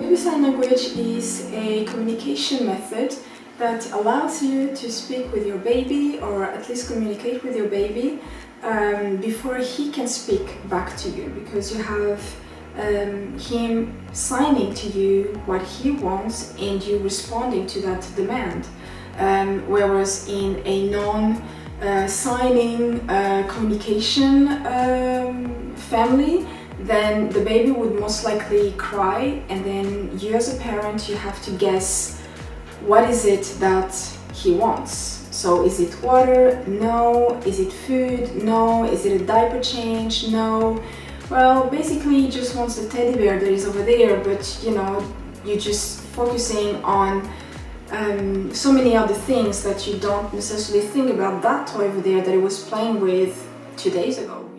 Baby Sign Language is a communication method that allows you to speak with your baby or at least communicate with your baby um, before he can speak back to you because you have um, him signing to you what he wants and you responding to that demand. Um, whereas in a non uh, signing uh, communication um, family, then the baby would most likely cry and then you as a parent you have to guess what is it that he wants. So is it water? No. Is it food? No. Is it a diaper change? No. Well basically he just wants the teddy bear that is over there but you know you're just focusing on um, so many other things that you don't necessarily think about that toy over there that he was playing with two days ago